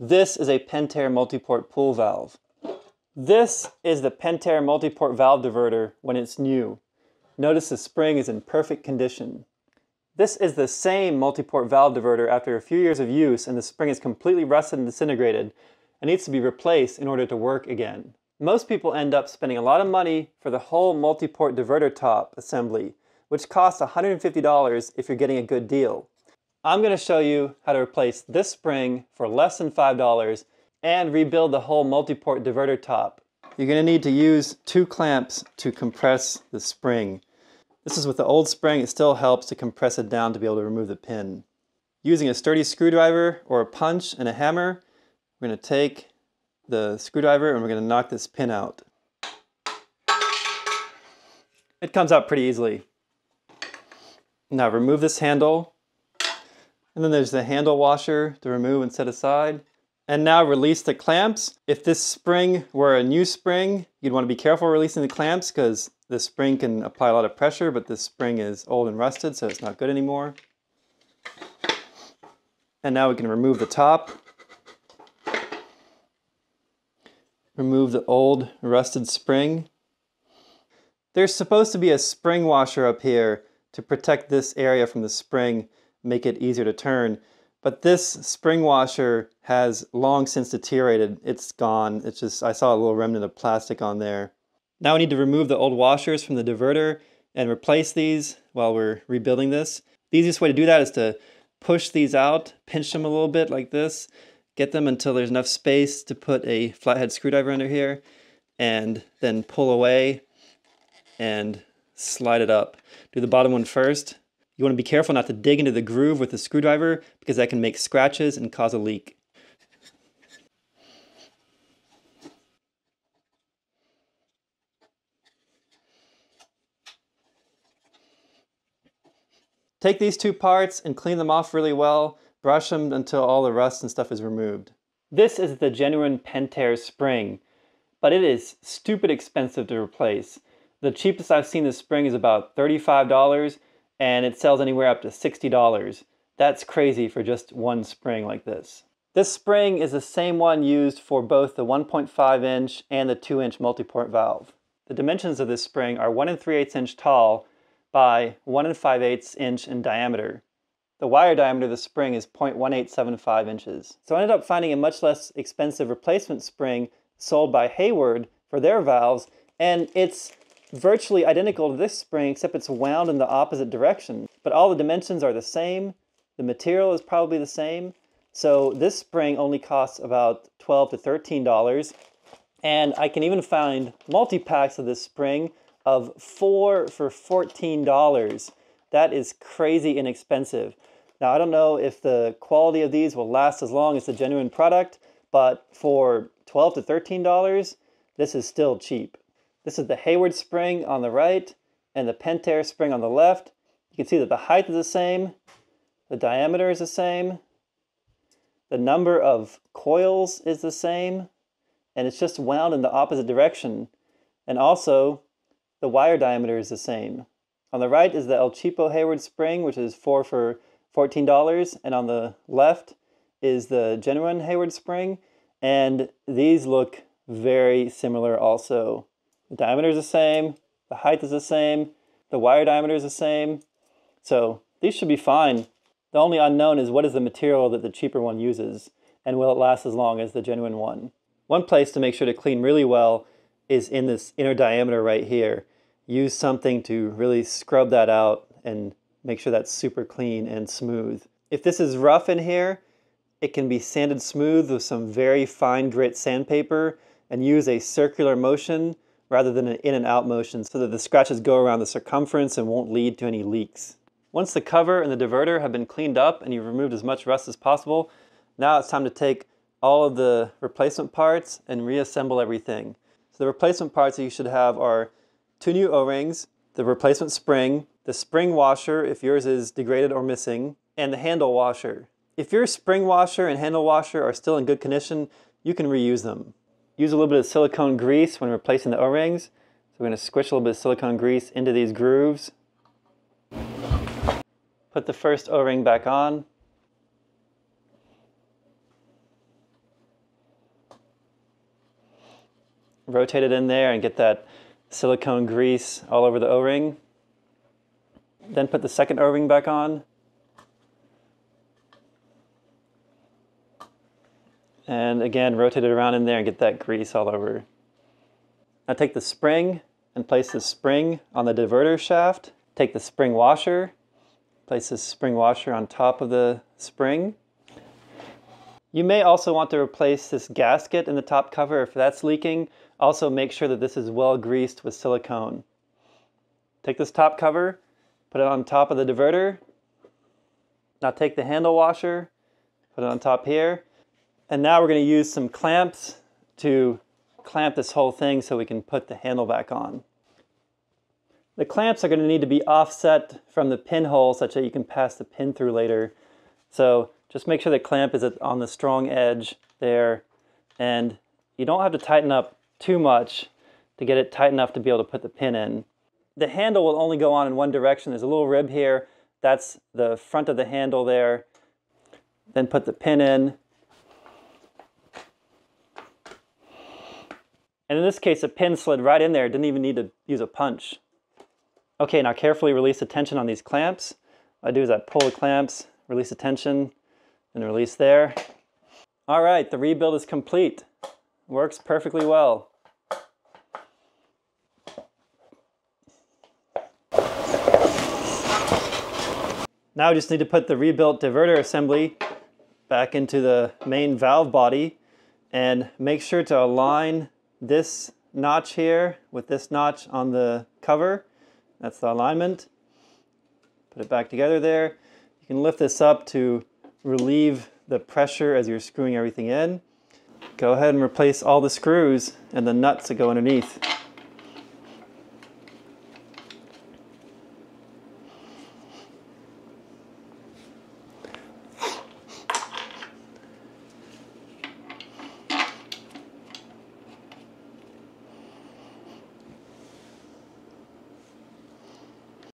This is a Pentair multiport pool valve. This is the Pentair multiport valve diverter when it's new. Notice the spring is in perfect condition. This is the same multiport valve diverter after a few years of use and the spring is completely rusted and disintegrated and needs to be replaced in order to work again. Most people end up spending a lot of money for the whole multiport diverter top assembly, which costs $150 if you're getting a good deal. I'm going to show you how to replace this spring for less than $5 and rebuild the whole multi-port diverter top. You're going to need to use two clamps to compress the spring. This is with the old spring, it still helps to compress it down to be able to remove the pin. Using a sturdy screwdriver or a punch and a hammer, we're going to take the screwdriver and we're going to knock this pin out. It comes out pretty easily. Now remove this handle and then there's the handle washer to remove and set aside. And now release the clamps. If this spring were a new spring, you'd want to be careful releasing the clamps because the spring can apply a lot of pressure, but this spring is old and rusted, so it's not good anymore. And now we can remove the top. Remove the old rusted spring. There's supposed to be a spring washer up here to protect this area from the spring make it easier to turn. But this spring washer has long since deteriorated. It's gone. It's just, I saw a little remnant of plastic on there. Now we need to remove the old washers from the diverter and replace these while we're rebuilding this. The easiest way to do that is to push these out, pinch them a little bit like this, get them until there's enough space to put a flathead screwdriver under here, and then pull away and slide it up. Do the bottom one first, you want to be careful not to dig into the groove with the screwdriver because that can make scratches and cause a leak. Take these two parts and clean them off really well. Brush them until all the rust and stuff is removed. This is the genuine Pentair spring, but it is stupid expensive to replace. The cheapest I've seen this spring is about $35 and it sells anywhere up to $60. That's crazy for just one spring like this. This spring is the same one used for both the 1.5 inch and the 2 inch multiport valve. The dimensions of this spring are 1 and 3 8 inch tall by 1 and 5 8 inch in diameter. The wire diameter of the spring is 0.1875 inches. So I ended up finding a much less expensive replacement spring sold by Hayward for their valves, and it's virtually identical to this spring except it's wound in the opposite direction. But all the dimensions are the same. The material is probably the same. So this spring only costs about 12 to $13. And I can even find multi-packs of this spring of four for $14. That is crazy inexpensive. Now I don't know if the quality of these will last as long as the genuine product, but for 12 to $13, this is still cheap. This is the Hayward spring on the right and the Pentair spring on the left. You can see that the height is the same, the diameter is the same, the number of coils is the same, and it's just wound in the opposite direction. And also, the wire diameter is the same. On the right is the El Cheapo Hayward spring, which is 4 for $14, and on the left is the genuine Hayward spring, and these look very similar also. The diameter is the same, the height is the same, the wire diameter is the same. So these should be fine. The only unknown is what is the material that the cheaper one uses and will it last as long as the genuine one. One place to make sure to clean really well is in this inner diameter right here. Use something to really scrub that out and make sure that's super clean and smooth. If this is rough in here, it can be sanded smooth with some very fine grit sandpaper and use a circular motion rather than an in and out motion so that the scratches go around the circumference and won't lead to any leaks. Once the cover and the diverter have been cleaned up and you've removed as much rust as possible, now it's time to take all of the replacement parts and reassemble everything. So the replacement parts that you should have are two new O-rings, the replacement spring, the spring washer if yours is degraded or missing, and the handle washer. If your spring washer and handle washer are still in good condition, you can reuse them use a little bit of silicone grease when replacing the O-rings. So we're going to squish a little bit of silicone grease into these grooves. Put the first O-ring back on. Rotate it in there and get that silicone grease all over the O-ring. Then put the second O-ring back on. And again, rotate it around in there and get that grease all over. Now take the spring and place the spring on the diverter shaft. Take the spring washer, place the spring washer on top of the spring. You may also want to replace this gasket in the top cover if that's leaking. Also make sure that this is well greased with silicone. Take this top cover, put it on top of the diverter. Now take the handle washer, put it on top here. And now we're going to use some clamps to clamp this whole thing so we can put the handle back on. The clamps are going to need to be offset from the pinhole such that you can pass the pin through later. So just make sure the clamp is on the strong edge there and you don't have to tighten up too much to get it tight enough to be able to put the pin in. The handle will only go on in one direction. There's a little rib here. That's the front of the handle there. Then put the pin in And in this case, a pin slid right in there. Didn't even need to use a punch. Okay, now carefully release the tension on these clamps. What I do is I pull the clamps, release the tension, and release there. All right, the rebuild is complete. Works perfectly well. Now I just need to put the rebuilt diverter assembly back into the main valve body and make sure to align this notch here with this notch on the cover. That's the alignment. Put it back together there. You can lift this up to relieve the pressure as you're screwing everything in. Go ahead and replace all the screws and the nuts that go underneath.